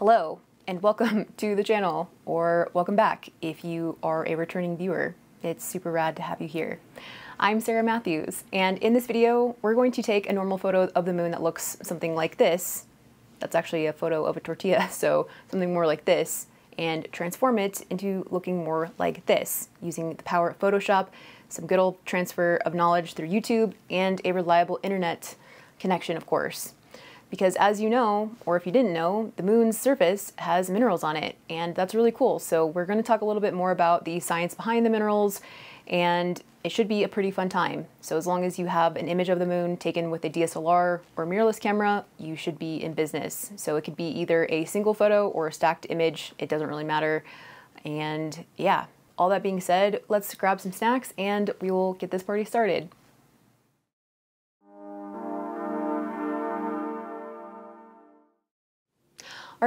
Hello, and welcome to the channel, or welcome back if you are a returning viewer. It's super rad to have you here. I'm Sarah Matthews, and in this video, we're going to take a normal photo of the moon that looks something like this. That's actually a photo of a tortilla, so something more like this, and transform it into looking more like this, using the power of Photoshop, some good old transfer of knowledge through YouTube, and a reliable internet connection, of course because as you know, or if you didn't know, the moon's surface has minerals on it, and that's really cool. So we're going to talk a little bit more about the science behind the minerals, and it should be a pretty fun time. So as long as you have an image of the moon taken with a DSLR or mirrorless camera, you should be in business. So it could be either a single photo or a stacked image, it doesn't really matter. And yeah, all that being said, let's grab some snacks and we will get this party started.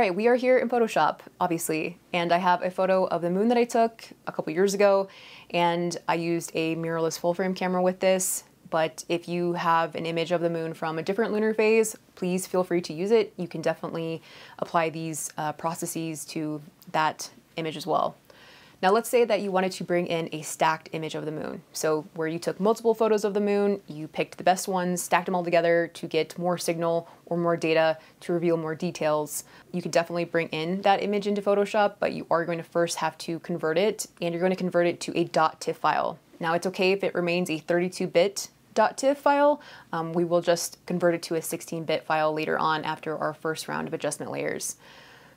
Right, we are here in Photoshop, obviously, and I have a photo of the moon that I took a couple years ago, and I used a mirrorless full frame camera with this. But if you have an image of the moon from a different lunar phase, please feel free to use it. You can definitely apply these uh, processes to that image as well. Now let's say that you wanted to bring in a stacked image of the moon. So where you took multiple photos of the moon, you picked the best ones, stacked them all together to get more signal or more data to reveal more details. You could definitely bring in that image into Photoshop, but you are going to first have to convert it and you're going to convert it to a .tiff file. Now it's okay if it remains a 32-bit .tiff file. Um, we will just convert it to a 16-bit file later on after our first round of adjustment layers.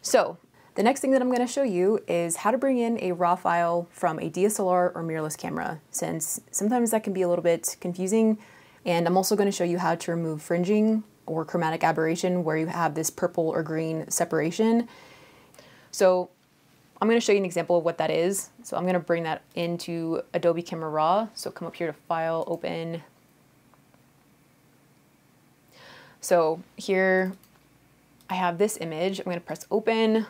So the next thing that I'm going to show you is how to bring in a RAW file from a DSLR or mirrorless camera, since sometimes that can be a little bit confusing. And I'm also going to show you how to remove fringing or chromatic aberration where you have this purple or green separation. So I'm going to show you an example of what that is. So I'm going to bring that into Adobe Camera Raw. So come up here to File, Open. So here I have this image. I'm going to press Open.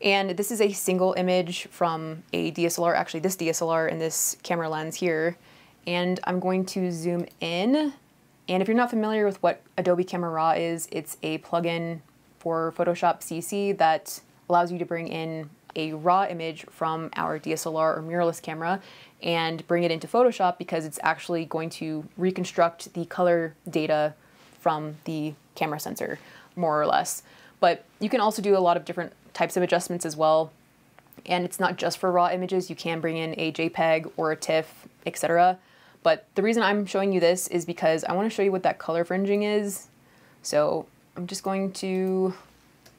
And this is a single image from a DSLR, actually this DSLR and this camera lens here. And I'm going to zoom in. And if you're not familiar with what Adobe Camera Raw is, it's a plugin for Photoshop CC that allows you to bring in a raw image from our DSLR or mirrorless camera and bring it into Photoshop because it's actually going to reconstruct the color data from the camera sensor, more or less. But you can also do a lot of different types of adjustments as well. And it's not just for raw images, you can bring in a JPEG or a TIFF, etc. But the reason I'm showing you this is because I want to show you what that color fringing is. So I'm just going to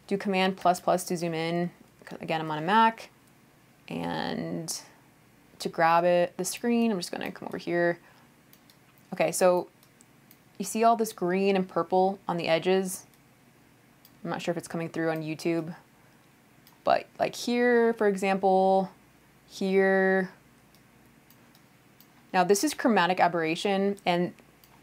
do Command plus plus to zoom in. Again, I'm on a Mac. And to grab it, the screen, I'm just going to come over here. Okay, so you see all this green and purple on the edges? I'm not sure if it's coming through on YouTube. But like here, for example, here. Now this is chromatic aberration and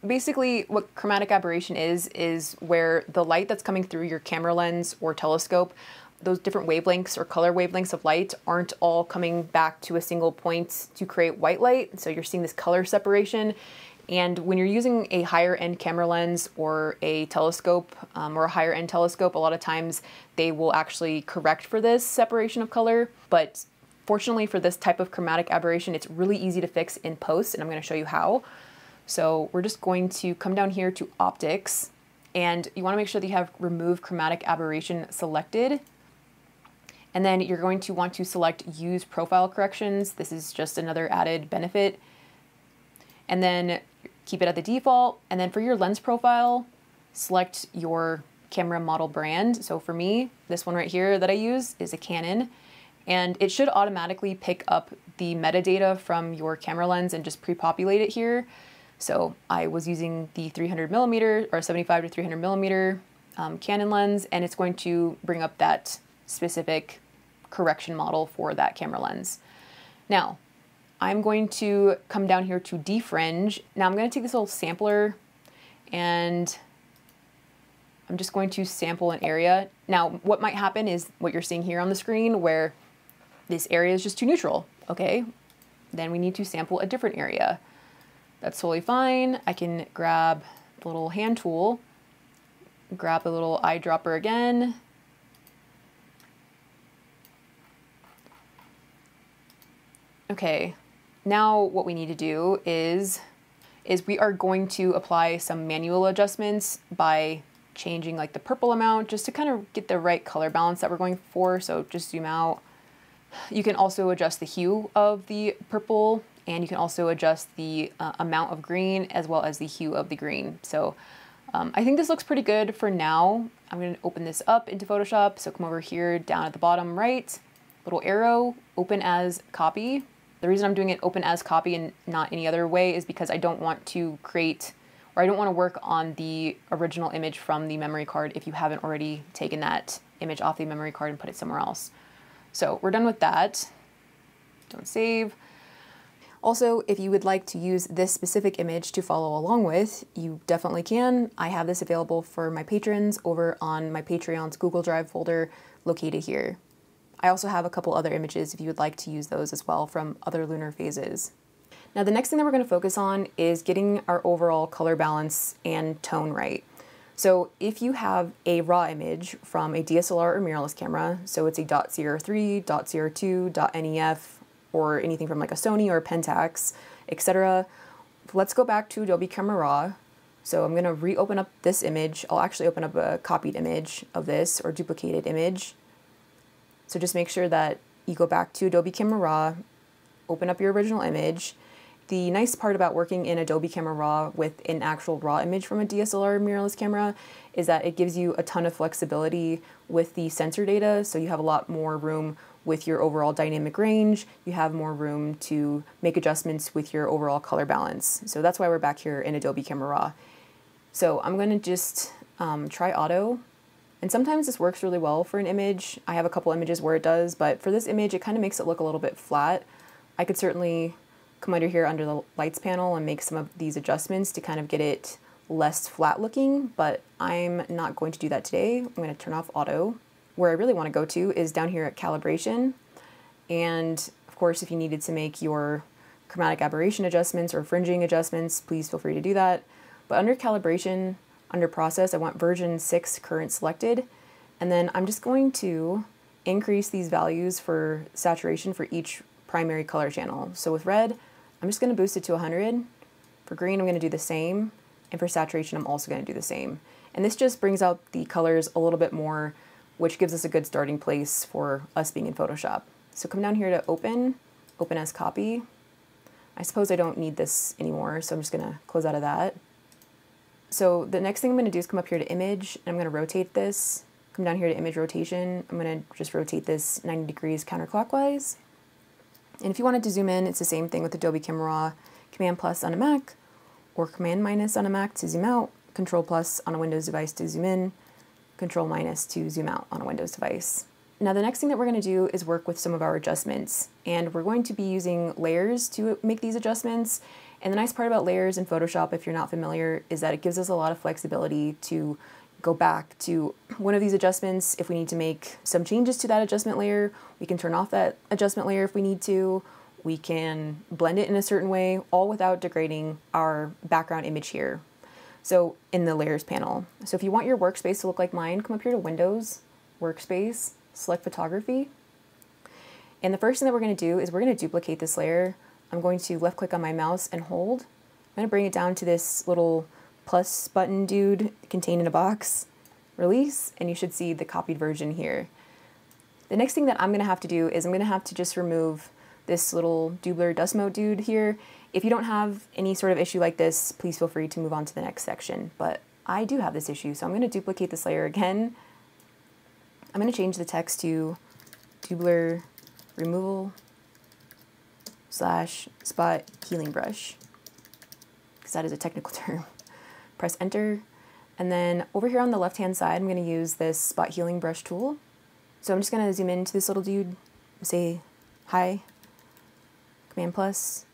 basically what chromatic aberration is, is where the light that's coming through your camera lens or telescope, those different wavelengths or color wavelengths of light aren't all coming back to a single point to create white light. So you're seeing this color separation. And when you're using a higher end camera lens or a telescope um, or a higher end telescope, a lot of times they will actually correct for this separation of color. But fortunately for this type of chromatic aberration, it's really easy to fix in post, and I'm going to show you how. So we're just going to come down here to optics, and you want to make sure that you have remove chromatic aberration selected. And then you're going to want to select use profile corrections. This is just another added benefit. And then keep it at the default. And then for your lens profile, select your camera model brand. So for me, this one right here that I use is a Canon. And it should automatically pick up the metadata from your camera lens and just pre-populate it here. So I was using the 300 millimeter or 75 to 300 millimeter um, Canon lens, and it's going to bring up that specific correction model for that camera lens. Now, I'm going to come down here to defringe. Now I'm going to take this little sampler and I'm just going to sample an area. Now what might happen is what you're seeing here on the screen where this area is just too neutral. Okay, then we need to sample a different area. That's totally fine. I can grab the little hand tool, grab a little eyedropper again, Okay, now what we need to do is is we are going to apply some manual adjustments by changing like the purple amount just to kind of get the right color balance that we're going for. So just zoom out. You can also adjust the hue of the purple and you can also adjust the uh, amount of green as well as the hue of the green. So um, I think this looks pretty good for now. I'm going to open this up into Photoshop. So come over here down at the bottom right, little arrow, open as copy. The reason I'm doing it open as copy and not any other way is because I don't want to create or I don't want to work on the original image from the memory card if you haven't already taken that image off the memory card and put it somewhere else. So we're done with that. Don't save. Also, if you would like to use this specific image to follow along with, you definitely can. I have this available for my patrons over on my Patreon's Google Drive folder located here. I also have a couple other images if you would like to use those as well from other lunar phases. Now the next thing that we're going to focus on is getting our overall color balance and tone right. So if you have a raw image from a DSLR or mirrorless camera, so it's a .CR3, .CR2, .NEF, or anything from like a Sony or a Pentax, etc. Let's go back to Adobe Camera Raw. So I'm going to reopen up this image. I'll actually open up a copied image of this or duplicated image. So just make sure that you go back to Adobe Camera Raw, open up your original image. The nice part about working in Adobe Camera Raw with an actual raw image from a DSLR mirrorless camera is that it gives you a ton of flexibility with the sensor data, so you have a lot more room with your overall dynamic range, you have more room to make adjustments with your overall color balance. So that's why we're back here in Adobe Camera Raw. So I'm going to just um, try auto and sometimes this works really well for an image. I have a couple images where it does, but for this image, it kind of makes it look a little bit flat. I could certainly come under here under the lights panel and make some of these adjustments to kind of get it less flat looking, but I'm not going to do that today. I'm going to turn off auto. Where I really want to go to is down here at calibration. And of course, if you needed to make your chromatic aberration adjustments or fringing adjustments, please feel free to do that. But under calibration, under process, I want version 6 current selected. And then I'm just going to increase these values for saturation for each primary color channel. So with red, I'm just going to boost it to 100. For green, I'm going to do the same. And for saturation, I'm also going to do the same. And this just brings out the colors a little bit more, which gives us a good starting place for us being in Photoshop. So come down here to open, open as copy. I suppose I don't need this anymore, so I'm just going to close out of that. So the next thing I'm going to do is come up here to image, and I'm going to rotate this. Come down here to image rotation. I'm going to just rotate this 90 degrees counterclockwise. And if you wanted to zoom in, it's the same thing with Adobe Camera. Command plus on a Mac, or Command minus on a Mac to zoom out, Control plus on a Windows device to zoom in, Control minus to zoom out on a Windows device. Now the next thing that we're going to do is work with some of our adjustments, and we're going to be using layers to make these adjustments, and the nice part about layers in Photoshop, if you're not familiar, is that it gives us a lot of flexibility to go back to one of these adjustments. If we need to make some changes to that adjustment layer, we can turn off that adjustment layer if we need to. We can blend it in a certain way, all without degrading our background image here. So in the layers panel. So if you want your workspace to look like mine, come up here to Windows, Workspace, select Photography. And the first thing that we're going to do is we're going to duplicate this layer I'm going to left click on my mouse and hold. I'm going to bring it down to this little plus button dude contained in a box, release, and you should see the copied version here. The next thing that I'm going to have to do is I'm going to have to just remove this little Doobler dust mote dude here. If you don't have any sort of issue like this, please feel free to move on to the next section. But I do have this issue, so I'm going to duplicate this layer again. I'm going to change the text to Doobler removal slash spot healing brush, because that is a technical term. Press enter, and then over here on the left hand side, I'm going to use this spot healing brush tool. So I'm just going to zoom into this little dude, say hi, command plus,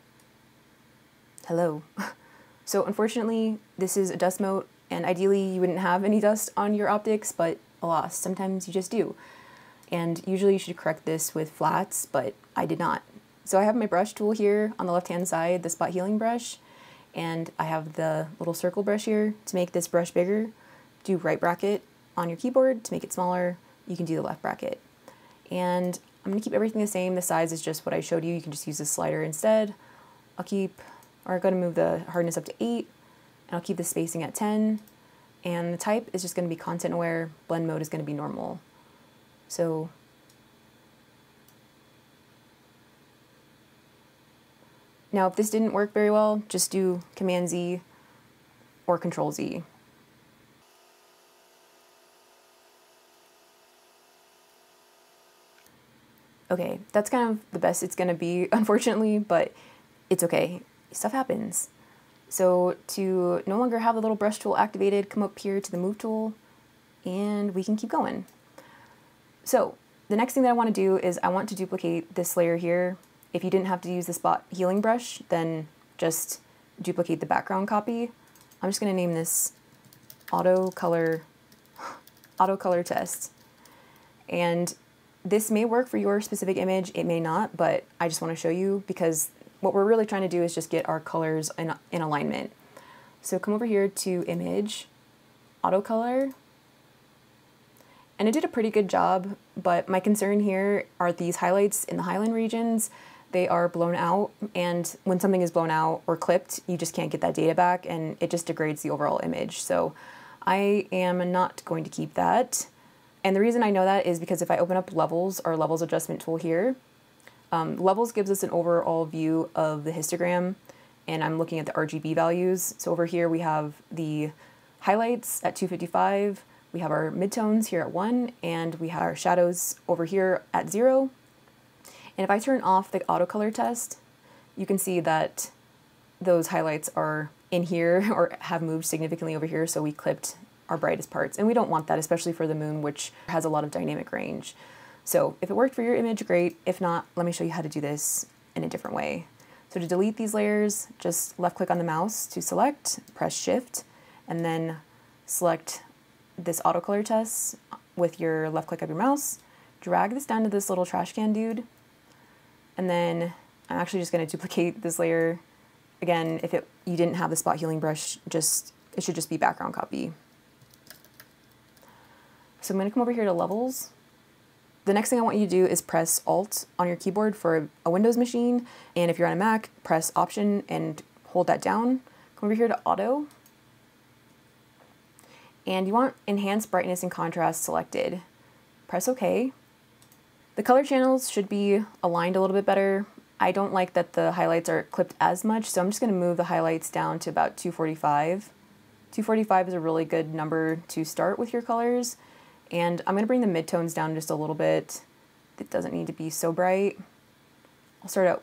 hello. so unfortunately, this is a dust mote, and ideally you wouldn't have any dust on your optics, but alas, sometimes you just do. And usually you should correct this with flats, but I did not. So I have my brush tool here on the left hand side, the spot healing brush, and I have the little circle brush here to make this brush bigger. Do right bracket on your keyboard to make it smaller. You can do the left bracket. And I'm gonna keep everything the same. The size is just what I showed you. You can just use the slider instead. I'll keep, or I'm gonna move the hardness up to eight, and I'll keep the spacing at 10. And the type is just gonna be content aware. Blend mode is gonna be normal. So now if this didn't work very well, just do Command Z or Control Z. okay, that's kind of the best it's gonna be, unfortunately, but it's okay. Stuff happens. So to no longer have the little brush tool activated, come up here to the move tool and we can keep going. So the next thing that I wanna do is I want to duplicate this layer here. If you didn't have to use the spot healing brush, then just duplicate the background copy. I'm just gonna name this auto color, auto color test. And this may work for your specific image, it may not, but I just want to show you because what we're really trying to do is just get our colors in, in alignment. So come over here to image, auto color, and it did a pretty good job, but my concern here are these highlights in the highland regions. They are blown out, and when something is blown out or clipped, you just can't get that data back, and it just degrades the overall image. So I am not going to keep that. And the reason I know that is because if I open up levels, our levels adjustment tool here, um, levels gives us an overall view of the histogram and I'm looking at the RGB values. So over here we have the highlights at 255, we have our midtones here at 1, and we have our shadows over here at 0. And if I turn off the auto color test, you can see that those highlights are in here or have moved significantly over here, so we clipped our brightest parts. And we don't want that, especially for the moon, which has a lot of dynamic range. So if it worked for your image, great. If not, let me show you how to do this in a different way. So to delete these layers, just left click on the mouse to select, press shift, and then select this auto color test with your left click of your mouse, drag this down to this little trash can dude, and then I'm actually just gonna duplicate this layer. Again, if it you didn't have the spot healing brush, just it should just be background copy. So I'm going to come over here to levels. The next thing I want you to do is press Alt on your keyboard for a Windows machine. And if you're on a Mac, press Option and hold that down. Come over here to Auto. And you want Enhance Brightness and Contrast selected. Press OK. The color channels should be aligned a little bit better. I don't like that the highlights are clipped as much, so I'm just going to move the highlights down to about 245. 245 is a really good number to start with your colors. And I'm going to bring the midtones down just a little bit. It doesn't need to be so bright. I'll start at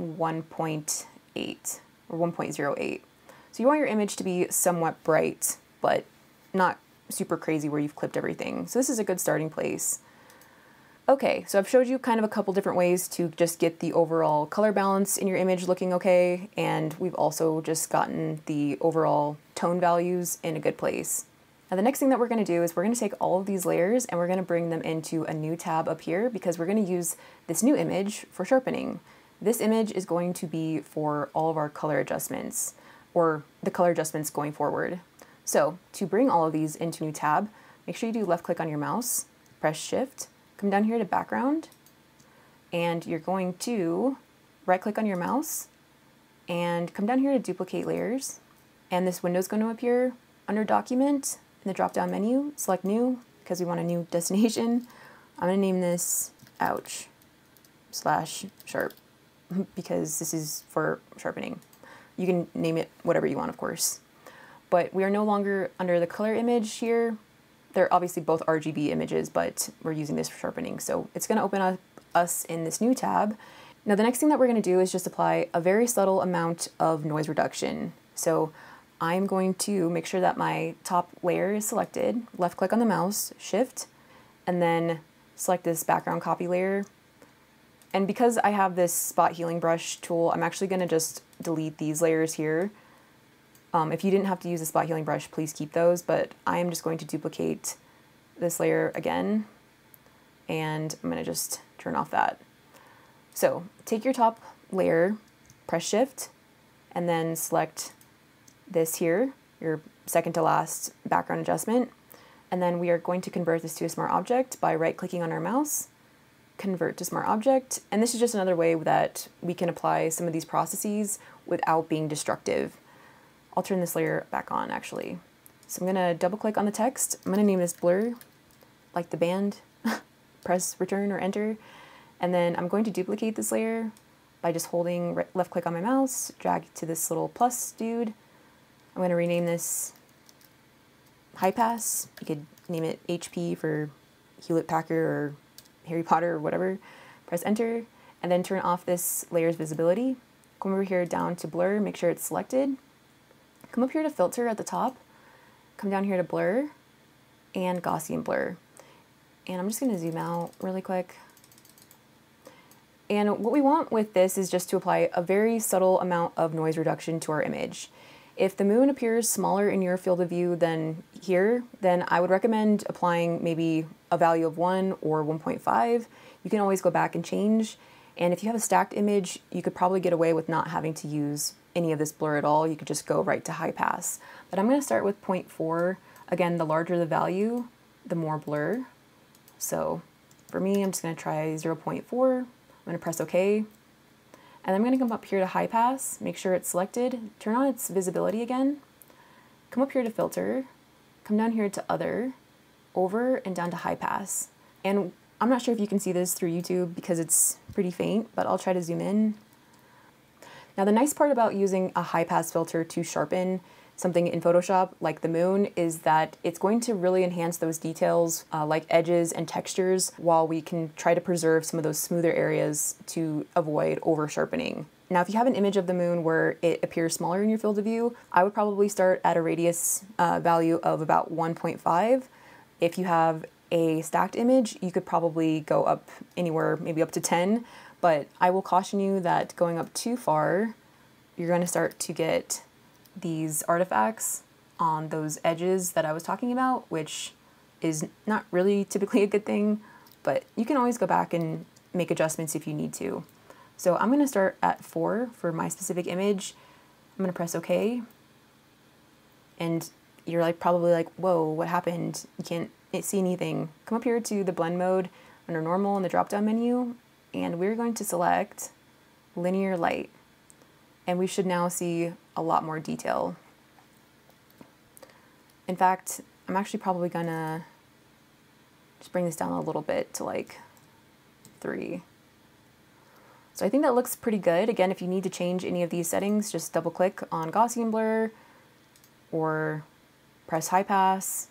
1.8 or 1.08. So you want your image to be somewhat bright, but not super crazy where you've clipped everything. So this is a good starting place. Okay, so I've showed you kind of a couple different ways to just get the overall color balance in your image looking okay, and we've also just gotten the overall tone values in a good place. Now the next thing that we're going to do is we're going to take all of these layers and we're going to bring them into a new tab up here because we're going to use this new image for sharpening. This image is going to be for all of our color adjustments or the color adjustments going forward. So to bring all of these into a new tab, make sure you do left click on your mouse, press shift, come down here to background, and you're going to right click on your mouse and come down here to duplicate layers. And this window is going to appear under document in the drop down menu, select new because we want a new destination. I'm going to name this ouch slash sharp because this is for sharpening. You can name it whatever you want, of course. But we are no longer under the color image here. They're obviously both RGB images, but we're using this for sharpening. So it's going to open up us in this new tab. Now the next thing that we're going to do is just apply a very subtle amount of noise reduction. So I'm going to make sure that my top layer is selected, left click on the mouse, shift, and then select this background copy layer. And because I have this spot healing brush tool, I'm actually going to just delete these layers here. Um, if you didn't have to use the spot healing brush, please keep those, but I am just going to duplicate this layer again, and I'm going to just turn off that. So take your top layer, press shift, and then select this here, your second to last background adjustment. And then we are going to convert this to a smart object by right clicking on our mouse, convert to smart object. And this is just another way that we can apply some of these processes without being destructive. I'll turn this layer back on actually. So I'm gonna double click on the text. I'm gonna name this blur, like the band, press return or enter. And then I'm going to duplicate this layer by just holding left click on my mouse, drag to this little plus dude. I'm gonna rename this high pass. You could name it HP for Hewlett Packard or Harry Potter or whatever. Press enter and then turn off this layer's visibility. Come over here down to blur, make sure it's selected. Come up here to filter at the top. Come down here to blur and Gaussian blur. And I'm just gonna zoom out really quick. And what we want with this is just to apply a very subtle amount of noise reduction to our image. If the moon appears smaller in your field of view than here, then I would recommend applying maybe a value of 1 or 1.5. You can always go back and change. And if you have a stacked image, you could probably get away with not having to use any of this blur at all. You could just go right to high pass. But I'm going to start with 0.4. Again, the larger the value, the more blur. So for me, I'm just going to try 0.4. I'm going to press OK. And I'm going to come up here to high pass, make sure it's selected, turn on its visibility again, come up here to filter, come down here to other, over and down to high pass. And I'm not sure if you can see this through YouTube because it's pretty faint, but I'll try to zoom in. Now the nice part about using a high pass filter to sharpen something in Photoshop like the moon is that it's going to really enhance those details uh, like edges and textures while we can try to preserve some of those smoother areas to avoid over sharpening. Now, if you have an image of the moon where it appears smaller in your field of view, I would probably start at a radius uh, value of about 1.5. If you have a stacked image, you could probably go up anywhere, maybe up to 10, but I will caution you that going up too far, you're going to start to get these artifacts on those edges that I was talking about, which is not really typically a good thing, but you can always go back and make adjustments if you need to. So I'm going to start at 4 for my specific image. I'm going to press OK. And you're like probably like, whoa, what happened? You can't see anything. Come up here to the blend mode under normal in the drop down menu, and we're going to select linear light and we should now see a lot more detail. In fact, I'm actually probably gonna just bring this down a little bit to like three. So I think that looks pretty good. Again, if you need to change any of these settings, just double click on Gaussian blur or press high pass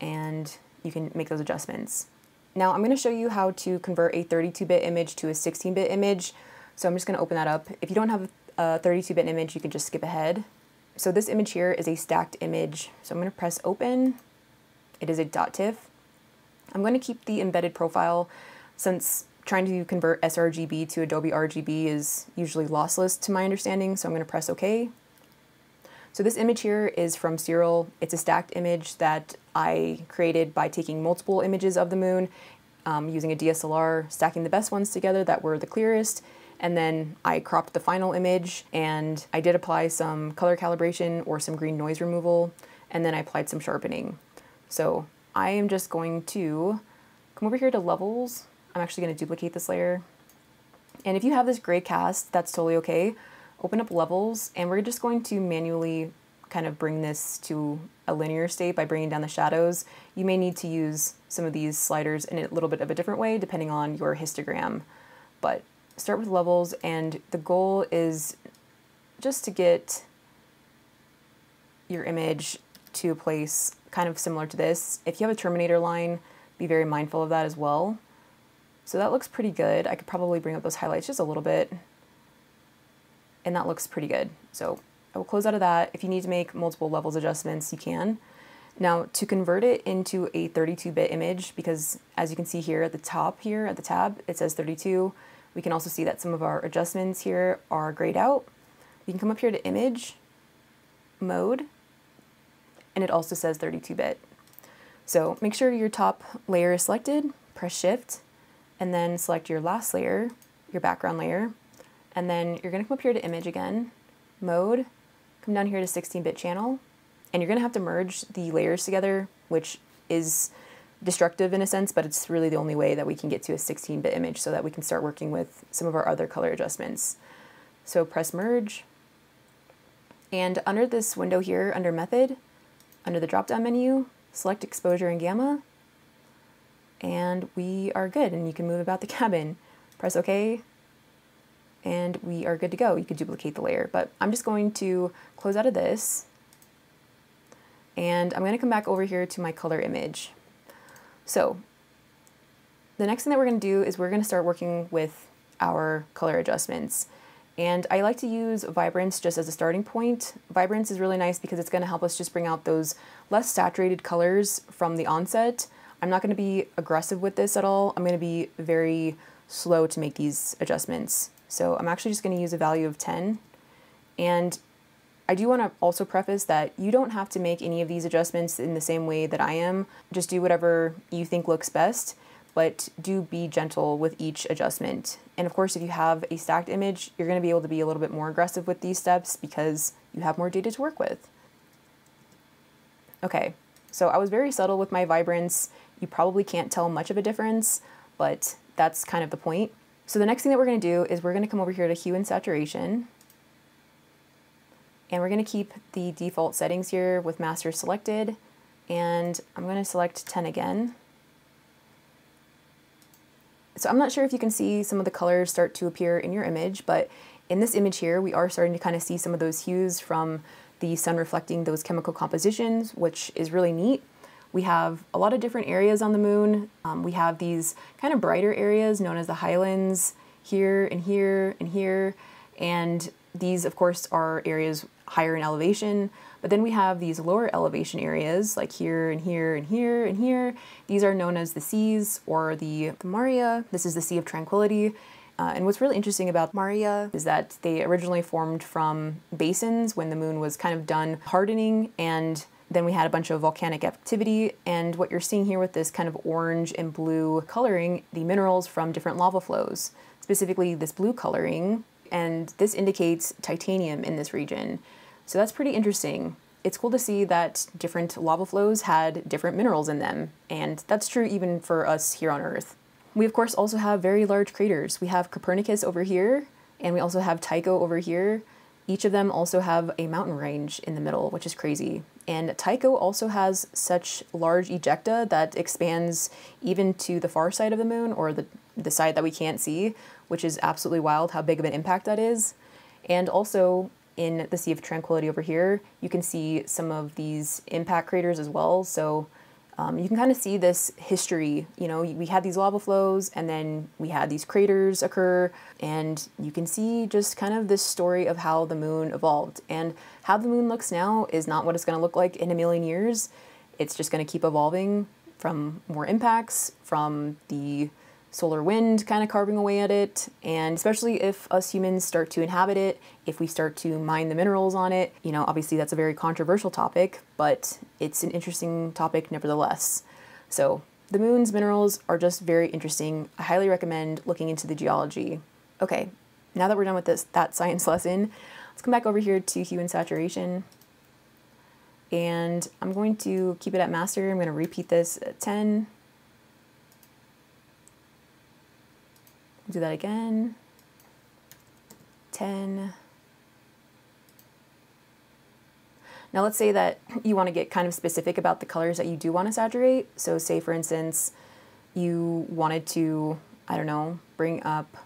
and you can make those adjustments. Now I'm going to show you how to convert a 32-bit image to a 16-bit image. So I'm just going to open that up. If you don't have a 32-bit image, you can just skip ahead. So this image here is a stacked image. So I'm going to press open. It is a .tiff. I'm going to keep the embedded profile since trying to convert sRGB to Adobe RGB is usually lossless to my understanding, so I'm going to press OK. So this image here is from Siril. It's a stacked image that I created by taking multiple images of the moon, um, using a DSLR, stacking the best ones together that were the clearest, and then I cropped the final image and I did apply some color calibration or some green noise removal and then I applied some sharpening. So I am just going to come over here to levels. I'm actually going to duplicate this layer. And if you have this gray cast, that's totally okay. Open up levels and we're just going to manually kind of bring this to a linear state by bringing down the shadows. You may need to use some of these sliders in a little bit of a different way depending on your histogram. But start with levels and the goal is just to get your image to a place kind of similar to this. If you have a Terminator line, be very mindful of that as well. So that looks pretty good. I could probably bring up those highlights just a little bit. And that looks pretty good. So I will close out of that. If you need to make multiple levels adjustments, you can. Now to convert it into a 32-bit image, because as you can see here at the top here at the tab, it says 32. We can also see that some of our adjustments here are grayed out. We can come up here to image, mode, and it also says 32-bit. So make sure your top layer is selected, press shift, and then select your last layer, your background layer, and then you're gonna come up here to image again, mode, come down here to 16-bit channel, and you're gonna have to merge the layers together, which is destructive in a sense, but it's really the only way that we can get to a 16-bit image so that we can start working with some of our other color adjustments. So press merge, and under this window here, under method, under the drop-down menu, select exposure and gamma, and we are good, and you can move about the cabin. Press OK, and we are good to go. You could duplicate the layer, but I'm just going to close out of this, and I'm going to come back over here to my color image. So the next thing that we're going to do is we're going to start working with our color adjustments. And I like to use Vibrance just as a starting point. Vibrance is really nice because it's going to help us just bring out those less saturated colors from the onset. I'm not going to be aggressive with this at all. I'm going to be very slow to make these adjustments. So I'm actually just going to use a value of 10. And I do want to also preface that you don't have to make any of these adjustments in the same way that I am. Just do whatever you think looks best, but do be gentle with each adjustment. And of course, if you have a stacked image, you're going to be able to be a little bit more aggressive with these steps because you have more data to work with. Okay, so I was very subtle with my vibrance. You probably can't tell much of a difference, but that's kind of the point. So the next thing that we're going to do is we're going to come over here to hue and saturation and we're going to keep the default settings here with master selected. And I'm going to select 10 again. So I'm not sure if you can see some of the colors start to appear in your image, but in this image here, we are starting to kind of see some of those hues from the sun reflecting those chemical compositions, which is really neat. We have a lot of different areas on the moon. Um, we have these kind of brighter areas known as the highlands here and here and here. And these, of course, are areas higher in elevation. But then we have these lower elevation areas like here and here and here and here. These are known as the seas or the, the Maria. This is the Sea of Tranquility. Uh, and what's really interesting about Maria is that they originally formed from basins when the moon was kind of done hardening and then we had a bunch of volcanic activity and what you're seeing here with this kind of orange and blue coloring, the minerals from different lava flows. Specifically this blue coloring and this indicates titanium in this region. So that's pretty interesting. It's cool to see that different lava flows had different minerals in them, and that's true even for us here on Earth. We of course also have very large craters. We have Copernicus over here, and we also have Tycho over here. Each of them also have a mountain range in the middle, which is crazy. And Tycho also has such large ejecta that expands even to the far side of the moon, or the, the side that we can't see, which is absolutely wild how big of an impact that is. And also in the Sea of Tranquility over here, you can see some of these impact craters as well. So um, you can kind of see this history. You know, we had these lava flows and then we had these craters occur, and you can see just kind of this story of how the moon evolved. And how the moon looks now is not what it's going to look like in a million years. It's just going to keep evolving from more impacts, from the solar wind kind of carving away at it, and especially if us humans start to inhabit it, if we start to mine the minerals on it, you know, obviously that's a very controversial topic, but it's an interesting topic nevertheless. So, the moon's minerals are just very interesting. I highly recommend looking into the geology. Okay, now that we're done with this that science lesson, let's come back over here to hue and saturation. And I'm going to keep it at master. I'm going to repeat this at 10. Do that again. 10. Now let's say that you want to get kind of specific about the colors that you do want to saturate. So say for instance, you wanted to, I don't know, bring up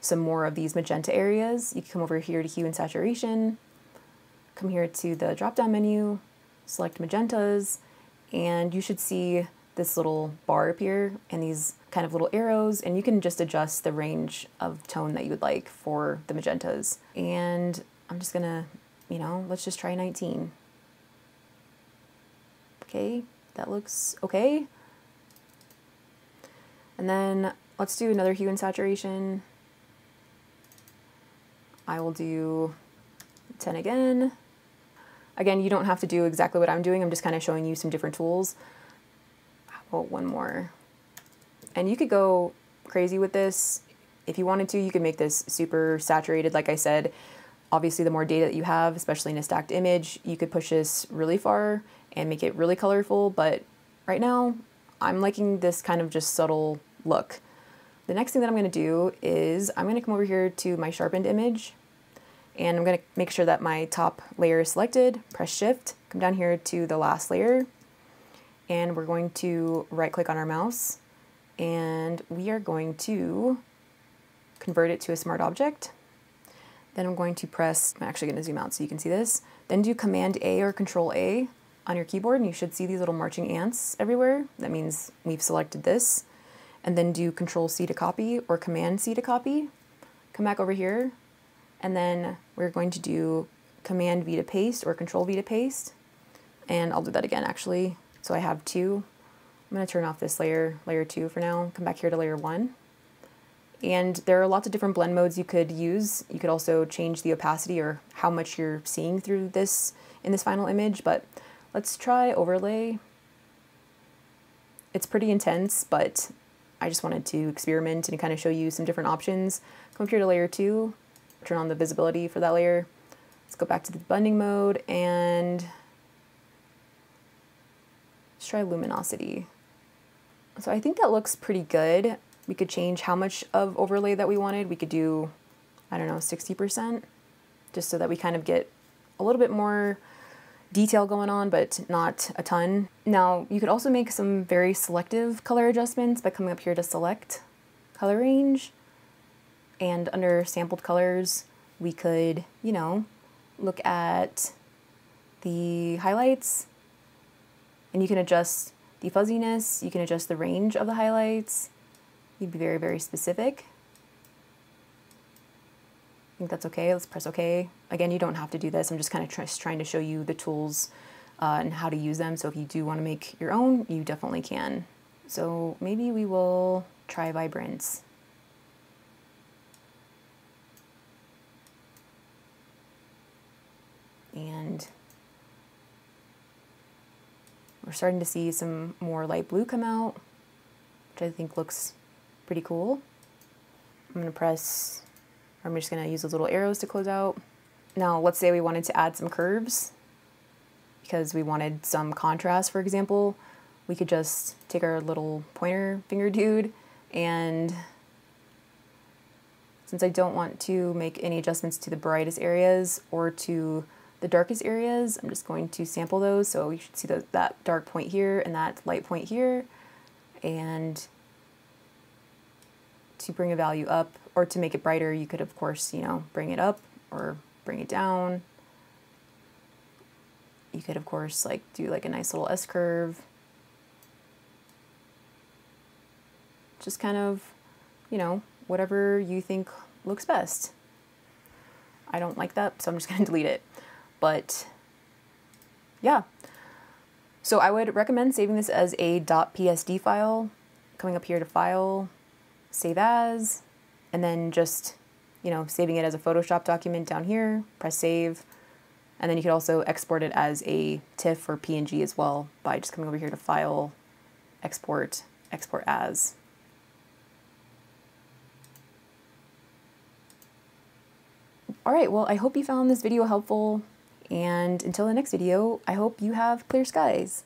some more of these magenta areas. You can come over here to hue and saturation, come here to the drop down menu, select magentas, and you should see this little bar appear and these kind of little arrows and you can just adjust the range of tone that you would like for the magentas. And I'm just gonna, you know, let's just try 19. Okay, that looks okay. And then let's do another hue and saturation. I will do 10 again. Again, you don't have to do exactly what I'm doing. I'm just kind of showing you some different tools. Oh, one more. And you could go crazy with this. If you wanted to, you could make this super saturated, like I said. Obviously, the more data that you have, especially in a stacked image, you could push this really far and make it really colorful. But right now, I'm liking this kind of just subtle look. The next thing that I'm gonna do is I'm gonna come over here to my sharpened image and I'm gonna make sure that my top layer is selected, press shift, come down here to the last layer, and we're going to right click on our mouse and we are going to convert it to a smart object. Then I'm going to press, I'm actually gonna zoom out so you can see this, then do Command A or Control A on your keyboard and you should see these little marching ants everywhere. That means we've selected this. And then do Control C to copy or Command C to copy. Come back over here and then we're going to do Command V to paste or Control V to paste. And I'll do that again actually. So I have two. I'm going to turn off this layer, layer two for now. Come back here to layer one. And there are lots of different blend modes you could use. You could also change the opacity or how much you're seeing through this in this final image, but let's try overlay. It's pretty intense, but I just wanted to experiment and kind of show you some different options. Come up here to layer two, turn on the visibility for that layer. Let's go back to the blending mode and let's try luminosity. So I think that looks pretty good. We could change how much of overlay that we wanted. We could do, I don't know, 60%, just so that we kind of get a little bit more detail going on, but not a ton. Now, you could also make some very selective color adjustments by coming up here to select color range. And under sampled colors, we could, you know, look at the highlights and you can adjust the fuzziness, you can adjust the range of the highlights. You'd be very, very specific. I think that's okay. Let's press OK. Again, you don't have to do this. I'm just kind of try trying to show you the tools uh, and how to use them. So if you do want to make your own, you definitely can. So maybe we will try Vibrance. And we're starting to see some more light blue come out, which I think looks pretty cool. I'm gonna press, or I'm just gonna use those little arrows to close out. Now, let's say we wanted to add some curves because we wanted some contrast, for example. We could just take our little pointer finger dude and since I don't want to make any adjustments to the brightest areas or to the darkest areas, I'm just going to sample those. So you should see the, that dark point here and that light point here. And to bring a value up or to make it brighter, you could of course, you know, bring it up or bring it down. You could of course like do like a nice little S curve. Just kind of, you know, whatever you think looks best. I don't like that, so I'm just going to delete it. But yeah. So I would recommend saving this as a .psd file, coming up here to File, Save As, and then just, you know, saving it as a Photoshop document down here, press Save, and then you could also export it as a TIFF or PNG as well by just coming over here to File, Export, Export As. All right, well, I hope you found this video helpful. And until the next video, I hope you have clear skies.